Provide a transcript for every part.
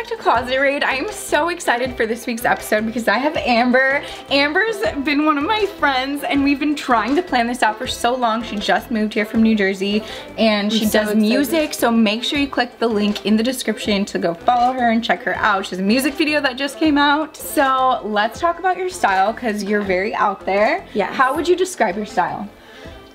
back to Closet Raid. I am so excited for this week's episode because I have Amber. Amber's been one of my friends and we've been trying to plan this out for so long. She just moved here from New Jersey and she I'm so does excited. music, so make sure you click the link in the description to go follow her and check her out. She has a music video that just came out. So let's talk about your style because you're very out there. Yeah. How would you describe your style?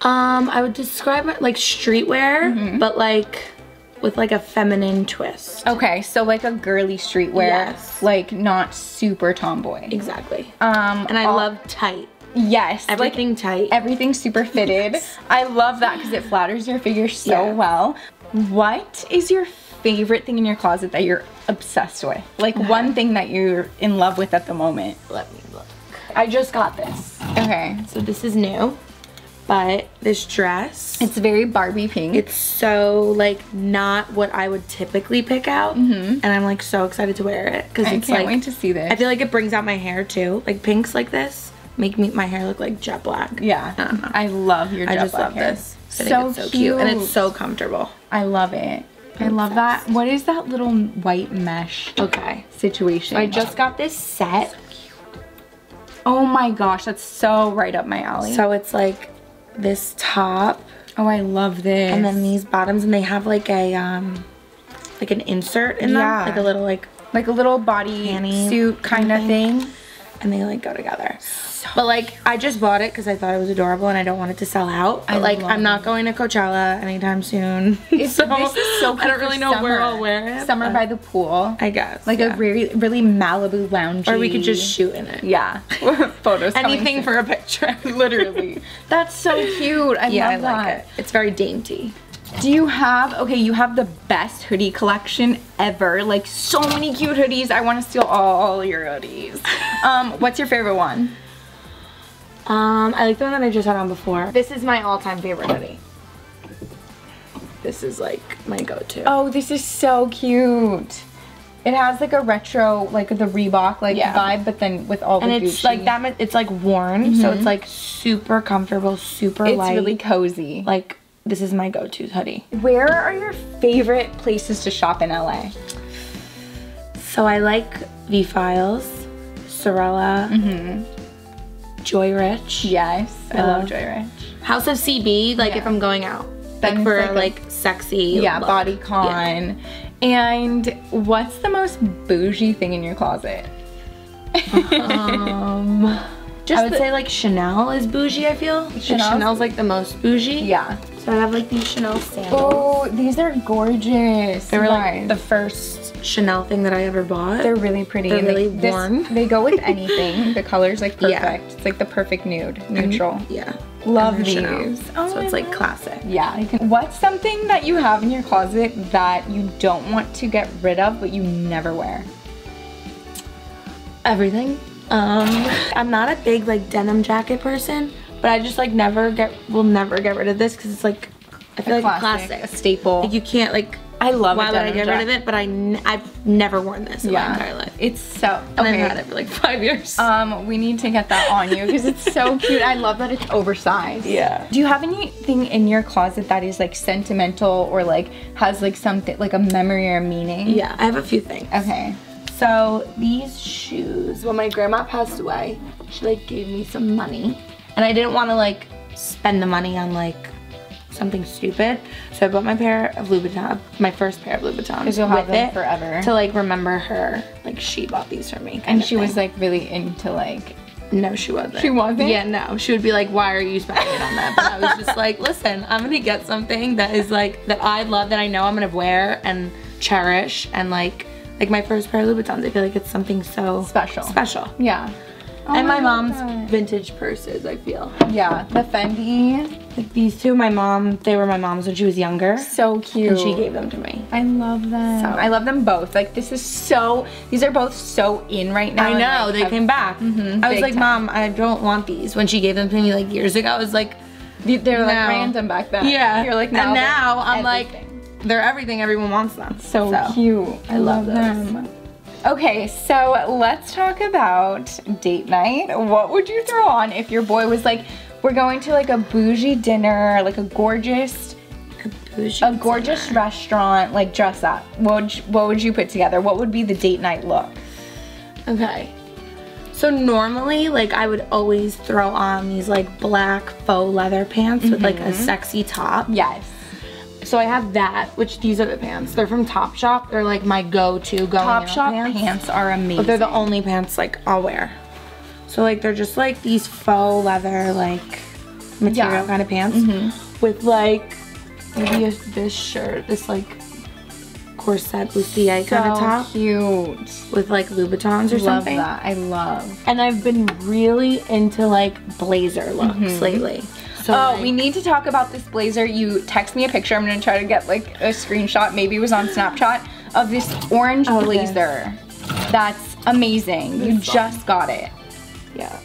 Um, I would describe it like streetwear, Mm-hmm. but like with like a feminine twist. Okay, so like a girly streetwear, Yes. like not super tomboy. Exactly. Um, And I all- love tight. yes, like Everything tight. Everything super fitted. I love that because it flatters your figure so Yeah. well. What is your favorite thing in your closet that you're obsessed with? Like one thing that you're in love with at the moment. Let me look. I just got this. Okay. So this is new, but this dress, It's very Barbie pink. it's so like not what I would typically pick out, and I'm like so excited to wear it because Mm-hmm. I it's can't like wait to see this. I feel like it brings out my hair too. Like pinks like this make me my hair look like jet black. yeah, I. I love your I jet just black love hair. this. I So, it's so cute. cute. and it's so comfortable. I love it. I love that. What is that little white mesh Okay. situation? I just got this set. Oh my gosh, that's so right up my alley. So it's like this top oh, I love this. and then these bottoms and they have like a um like an insert in them. Yeah. Like a little like like a little body Panty suit kind of kinda thing. And they like go together. but like I just bought it because I thought it was adorable and I don't want it to sell out. But I like I'm not going to Coachella anytime soon. It's, so this is so I don't really know where. I'll wear it. Summer by the pool. I guess. like yeah. a really really Malibu lounge. or we could just shoot in it. Yeah. Photos. Anything for a picture. literally. That's so cute. I yeah, I love like that. it. It's very dainty. Do you have okay, you have the best hoodie collection ever. Like so many cute hoodies. I want to steal all your hoodies. Um, what's your favorite one? Um, I like the one that I just had on before. This is my all-time favorite hoodie. This is like my go-to. Oh, this is so cute. It has like a retro, like the Reebok like Yeah. vibe, but then with all the and it's Gucci. like that. It's like worn, so it's like super comfortable, super light. It's light. really cozy. like this is my go-to hoodie. Where are your favorite places to shop in LA? So I like V Files, Sorella, Joy Rich, Yes, I love Uh, Joy Rich. House of CB. Like Yeah. if I'm going out, like for like like, a- sexy. Yeah, look. body con. And what's the most bougie thing in your closet? Um, Just I would the- say like Chanel is bougie. I feel Chanel's- Chanel's like the most bougie. Yeah. So I have like these Chanel sandals. Oh, these are gorgeous. They were like the first Chanel thing that I ever bought. They're really pretty. They're and they- really this- warm. They go with anything. the color's like perfect. Yeah. It's like the perfect nude, neutral. yeah. Love these. Chanel. Oh, so it's like love- classic. Yeah. can- What's something that you have in your closet that you don't want to get rid of, but you never wear? Everything. Um, I'm not a big like denim jacket person, but I just like never get will never get rid of this because it's like I feel like a classic. a staple. Like you can't like. I love. Why would I get rid of it? But I n- I've never worn this in my entire life. It's so. And. I've had it for like five years. Um, we need to get that on you because it's so cute. I love that it's oversized. Yeah. Do you have anything in your closet that is like sentimental or like has like something like a memory or a meaning? yeah, I have a few things. Okay. So these shoes, when my grandma passed away, she like gave me some money, and I didn't want to like spend the money on like something stupid. So I bought my pair of Louboutin, my first pair of Louboutins, Because you'll have with them it forever. to like remember her. Like she bought these for me. And she was like really into like. no, she wasn't. She wasn't? Yeah, no. She would be like, "Why are you spending it on that?" But I was just like, "Listen, I'm gonna get something that is like that I love, that I know I'm gonna wear and cherish, and like." Like my first pair of Louboutins, I feel like it's something so Special. Special. Yeah. Oh, and my mom's vintage purses, I feel. Yeah, the Fendi. Like these two, my mom, they were my mom's when she was younger. So cute. And she gave them to me. I love them. So- I love them both. Like this is so. These are both so in right now. I know, like, they have- came back. Mhm, I was like, time. Mom, I don't want these. When she gave them to me like years ago, I was like, They're like No. random back then. yeah. You're like now and now I'm everything. like, they're everything. Everyone wants them. so, cute. I, love, love them. Okay, so let's talk about date night. What would you throw on if your boy was like, we're going to like a bougie dinner, like a gorgeous jacuzzi. a gorgeous restaurant, like dress up. What would you, what would you put together? What would be the date night look? Okay. So normally, like I would always throw on these like black faux leather pants with like a mm-hmm. sexy top. Yes. So I have that, which these are the pants. They're from Topshop. They're like my go-to going Topshop pants. pants. are amazing. But they're the only pants like I'll wear. So like they're just like these faux leather like material Yeah. kind of pants mm-hmm. with like maybe a, this shirt, this like corset bustier kind of top cute. with like Louboutins or Love something. that. I love. And I've been really into like blazer looks mm-hmm. lately. So Oh, like, we need to talk about this blazer. You text me a picture. I'm gonna try to get like a screenshot. Maybe it was on Snapchat of this orange Oh, blazer. That's amazing. You This one. just got it. yeah.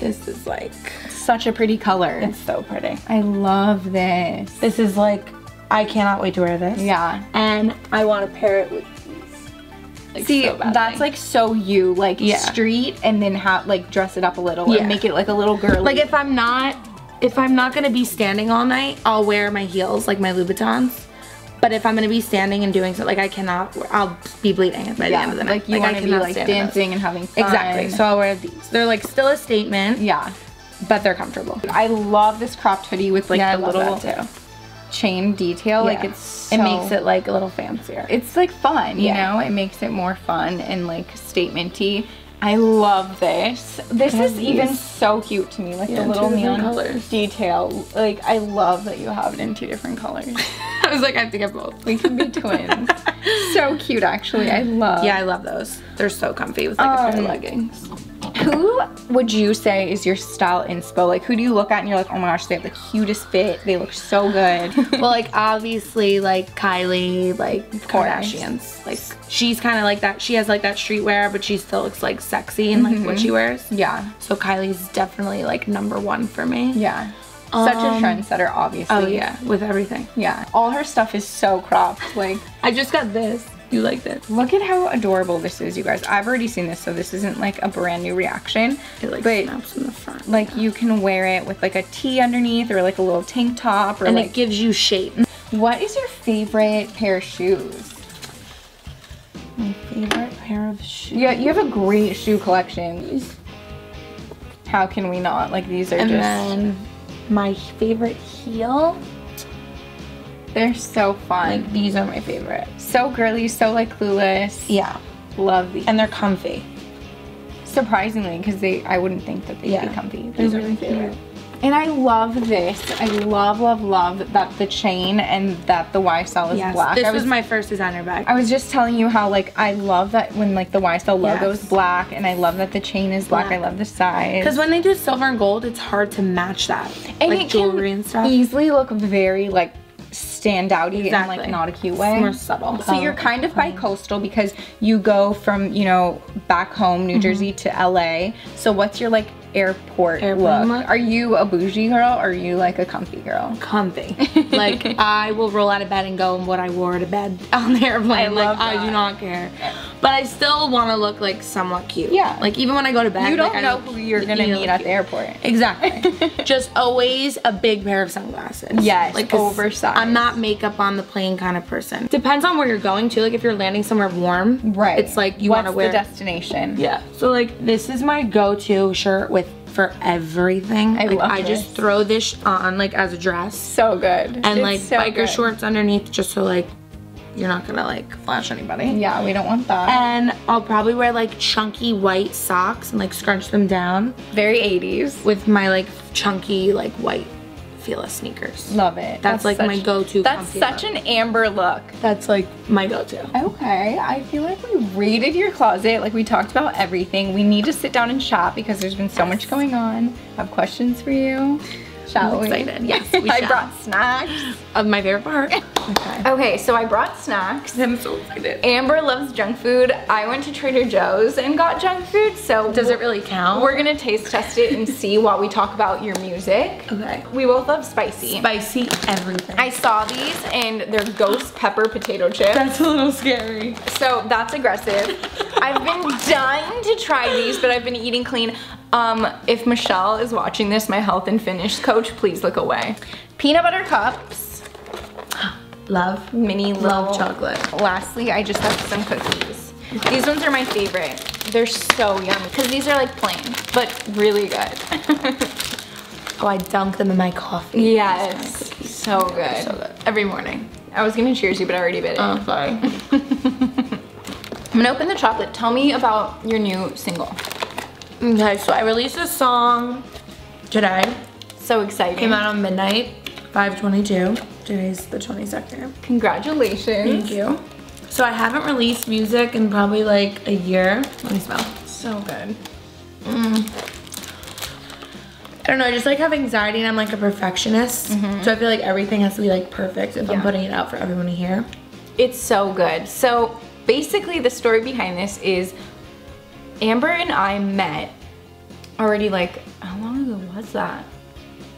This is like Such a pretty color. it's so pretty. I love this. This is like I cannot wait to wear this. Yeah. And I want to pair it with these. Like, See, so that's like so you, like Yeah. street, and then have like dress it up a little Yeah. and make it like a little girly. Like if I'm not if I'm not gonna be standing all night, I'll wear my heels, like my Louboutins. But if I'm gonna be standing and doing something, like I cannot, I'll be bleeding by the end of the night. like you I want to be like stand in those. dancing and having fun. Exactly. So I'll wear these. They're like still a statement, yeah, but they're comfortable. I love this cropped hoodie with like yeah, I the little chain detail. Like it's so, it makes it like a little fancier. it's like fun, you know. It makes it more fun and like statementy. I love this. This is even so cute to me, like Yeah, the little neon colors. detail. Like I love that you have it in two different colors. I was like, I have to get both. we can be twins. so cute, actually. I love. Yeah, I love those. They're so comfy with like a pair of Um, leggings. Who would you say is your style inspo? Like, who do you look at and you're like, oh my gosh, they have the cutest fit. They look so good. well, like obviously, like Kylie, like. Kardashians, like she's kind of like that. She has like that streetwear, but she still looks like sexy and, like what she wears. yeah, So Kylie's definitely like number one for me. yeah. Such a Um, trendsetter, obviously. Oh yeah, with everything. Yeah. All her stuff is so cropped. Like, I just got this. You like this? look at how adorable this is, you guys. I've already seen this, so this isn't like a brand new reaction. It like but snaps in the front. like you can wear it with like a tee underneath or like a little tank top or and like it gives you shape. what is your favorite pair of shoes? My favorite pair of shoes. Yeah, you have a great shoe collection. How can we not? Like these are And just then my favorite heel. They're so fun. Like these are my favorite. so girly, so like clueless. Yeah. Love these. And they're comfy. Surprisingly, because they I wouldn't think that they'd Yeah. be comfy. They're These are really my cute. favorite. And I love this. I love, love, love that the chain and that the Y YSL is Yes. black. This I was my first designer bag. I was just telling you how like I love that when like the Y YSL logo is black and I love that the chain is black. Black. I love the size. Because when they do silver and gold, it's hard to match that. and like it jewelry can and stuff. easily look very like standouty in Exactly. like not a cute It's way. more subtle. So you're oh. kind of bi-coastal because you go from, you know, back home. New mm-hmm. Jersey to LA. So what's your like airport look? look? Are you a bougie girl or are you like a comfy girl? comfy. like I will roll out of bed and go in what I wore to bed on the airplane. I like I do not care. But I still want to look like somewhat cute. Yeah. Like even when I go to bed, You don't like, know look- who you're gonna meet at the airport. Exactly. Just always a big pair of sunglasses. Yes, 'cause oversized. I'm not makeup on the plane kind of person. Depends on where you're going to. Like if you're landing somewhere warm, Right. It's like you want to wear. the destination. yeah. So like this is my go-to shirt with for everything. I like, love I this. just throw this on like as a dress So good. and It's like so biker good. shorts underneath just so like you're not gonna like flash anybody. Yeah, we don't want that. And I'll probably wear like chunky white socks and like scrunch them down Very 80s. with my like chunky like white Fila sneakers. Love it. That's, like my go-to That's such look. an amber look. That's like my go-to. Okay, I feel like we raided your closet. Like we talked about everything. We need to sit down and chat because there's been so much going on. I have questions for you. Shall I'm we? excited. Yes, we I shall. brought snacks. Of my favorite part. okay. Okay, so I brought snacks. I'm so excited. Amber loves junk food. I went to Trader Joe's and got junk food. So Does it really count? We're gonna taste test it and see while we talk about your music. okay. We both love spicy. Spicy everything. I saw these and they're ghost pepper potato chips. That's a little scary. So that's aggressive. I've been dying to try these, but I've been eating clean. Um, if Michelle is watching this, my health and fitness coach, please look away. Peanut butter cups. Love. mini Love chocolate. Lastly, I just have some cookies. These ones are my favorite. They're so yummy because these are like plain, but really good. Oh, I dunk them in my coffee. yes, so good. So good. Every morning. I was gonna cheers you, but I already bit it. Oh, sorry. I'm gonna open the chocolate. Tell me about your new single. Okay, so I released a song today. So exciting. Came out on midnight, 522. Today's the 22nd. Congratulations. Thank you. So I haven't released music in probably like a year. Let me smell. So good. Mm. I don't know, I just like have anxiety and I'm like a perfectionist. Mm-hmm. So I feel like everything has to be like perfect if Yeah. I'm putting it out for everyone to hear. It's so good. So basically the story behind this is Amber and I met already like, how long ago was that?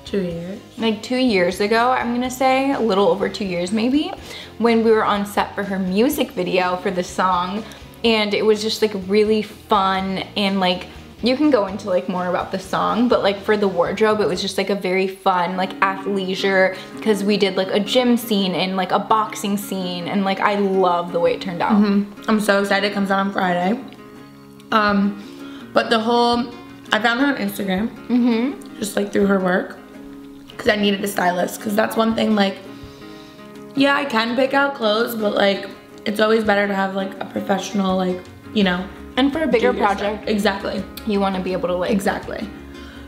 Two years. Like two years ago, I'm gonna say, a little over two years maybe, when we were on set for her music video for the song. And it was just like really fun and like, you can go into like more about the song, but like for the wardrobe, it was just like a very fun, like athleisure, because we did like a gym scene and like a boxing scene, and like I love the way it turned out. Mm-hmm. I'm so excited. It comes out on Friday. Um, but the whole, I found her on Instagram. Mm-hmm. Just like through her work. Cause I needed a stylist. Cause that's one thing like, yeah, I can pick out clothes, but like, it's always better to have like a professional, like, you know, And for a bigger your stuff. project, Exactly. you want to be able to like Exactly.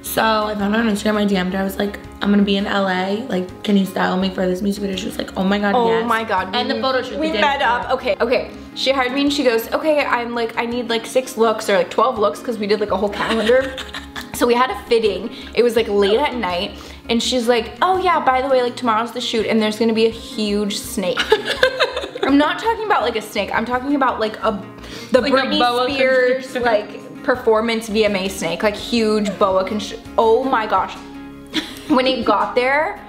So I found her on Instagram. I DM'd her. I was like, I'm gonna be in LA. Like, can you style me for this music video? She was like, Oh my god, Oh yes. my god. And we- the photo shoot. We met up. Okay, okay. She hired me and she goes, okay, I'm like, I need like six looks or like 12 looks because we did like a whole calendar. so we had a fitting. It was like late at night. And she's like, oh yeah, by the way, like tomorrow's the shoot and there's gonna be a huge snake. I'm not talking about like a snake. I'm talking about like a the Like Britney boa Spears constrictor. like performance VMA snake, like huge boa constrictor. Oh my gosh. When it got there,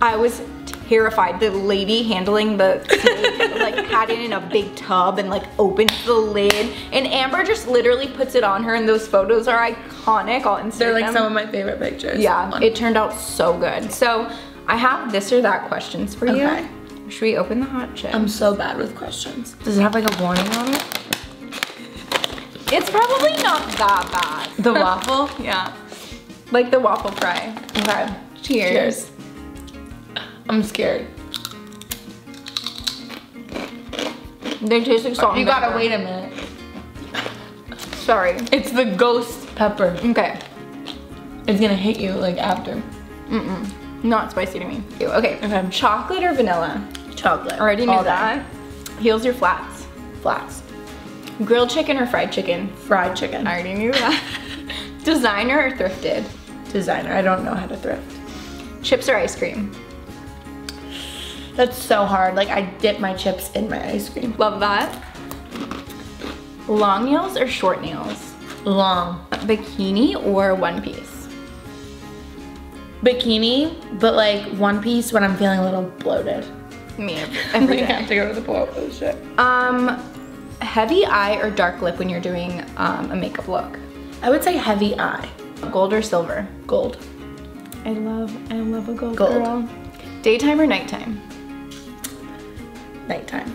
I was terrified. The lady handling the snake like had it in a big tub and like opened the lid. And Amber just literally puts it on her and those photos are iconic. I'll insert They're like some of my favorite pictures. Yeah, it turned out so good. So I have this or that questions for you. Okay. Should we open the hot chip? I'm so bad with questions. Does it have like a warning on it? it's probably not that bad. The waffle? Yeah. Like the waffle fry. Okay. Cheers. Cheers. I'm scared. They taste like salt. You gotta wait a minute. Sorry. It's the ghost pepper. Okay. It's gonna hit you like after. Mm-mm. Not spicy to me. Okay. Okay. Chocolate or vanilla? Chocolate. Already knew All day. that. Heels or flats? Flats. Grilled chicken or fried chicken? Fried chicken. I already knew that. Designer or thrifted? Designer. I don't know how to thrift. Chips or ice cream? That's so hard. Like I dip my chips in my ice cream. Love that. Long nails or short nails? Long. Bikini or one piece? Bikini, but like one piece when I'm feeling a little bloated. Me every, I every have to go to the blow. Oh shit. Um, heavy eye or dark lip when you're doing um, a makeup look? I would say heavy eye. Gold or silver? Gold. I love, I love a gold, Gold. girl. Daytime or nighttime? Nighttime.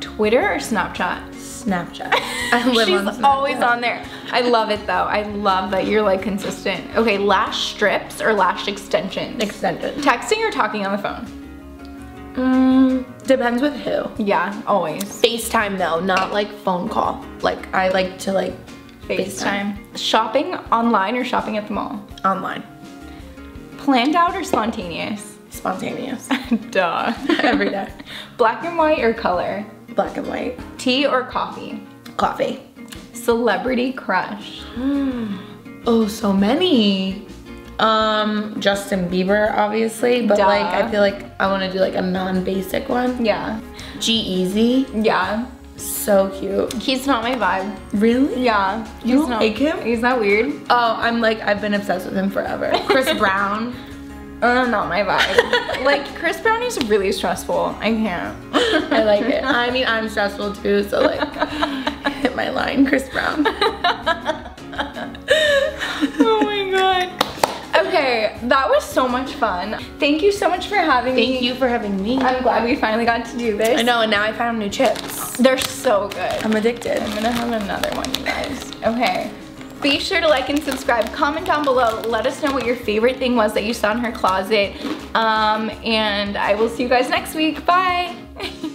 Twitter or Snapchat? Snapchat. I live She's on Snapchat. always on there. I love it though. I love that you're like consistent. Okay, lash strips or lash extensions? Extended. Texting or talking on the phone? Mm, depends with who. Yeah, always. FaceTime though, not like phone call. Like I like to like FaceTime. Shopping online or shopping at the mall? online. Planned out or spontaneous? Spontaneous. Duh. Every day. Black and white or color? Black and white. Tea or coffee? Coffee. Celebrity crush? Oh, so many. Um, Justin Bieber, obviously, but Duh. like I feel like I want to do like a non-basic one. Yeah. G-Eazy, Yeah. So cute. He's not my vibe. Really? Yeah. You he's don't not, like him? He's not weird. Oh, I'm like I've been obsessed with him forever. Chris Brown. Uh, not my vibe. like Chris Brown is really stressful. I can't. I like it. I mean, I'm stressful too, so like hit my line, Chris Brown. oh my god. Okay, that was so much fun. Thank you so much for having Thank me. Thank you for having me. I'm glad we finally got to do this. I know, and now I found new chips. They're so good. I'm addicted. I'm gonna have another one, you guys. Okay. Be sure to like and subscribe. Comment down below. Let us know what your favorite thing was that you saw in her closet. Um, and I will see you guys next week. Bye.